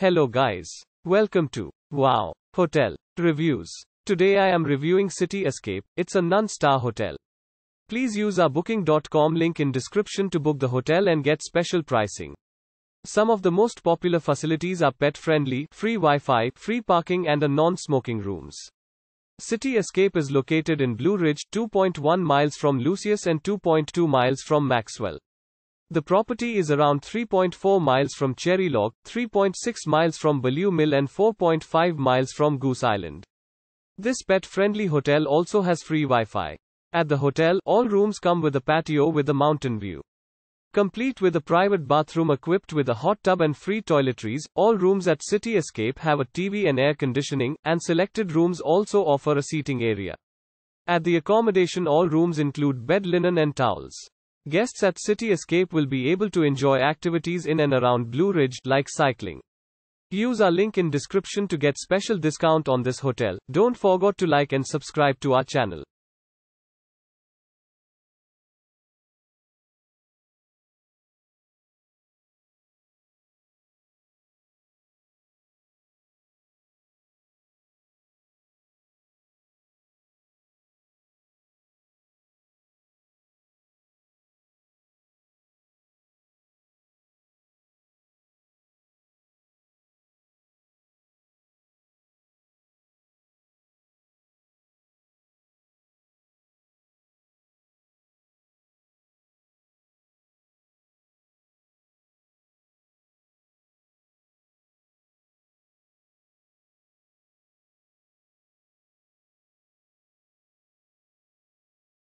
Hello guys. Welcome to Wow Hotel Reviews. Today I am reviewing City Escape. It's a non-star hotel. Please use our booking.com link in description to book the hotel and get special pricing. Some of the most popular facilities are pet friendly, free Wi-Fi, free parking and a non-smoking rooms. City Escape is located in Blue Ridge, 2.1 miles from Lucius and 2.2 miles from Maxwell. The property is around 3.4 miles from Cherry Log, 3.6 miles from Ballew Mill and 4.5 miles from Goose Island. This pet-friendly hotel also has free Wi-Fi. At the hotel, all rooms come with a patio with a mountain view. Complete with a private bathroom equipped with a hot tub and free toiletries, all rooms at City Escape have a TV and air conditioning, and selected rooms also offer a seating area. At the accommodation all rooms include bed linen and towels. Guests at City Escape will be able to enjoy activities in and around Blue Ridge, like cycling. Use our link in description to get special discount on this hotel. Don't forget to like and subscribe to our channel.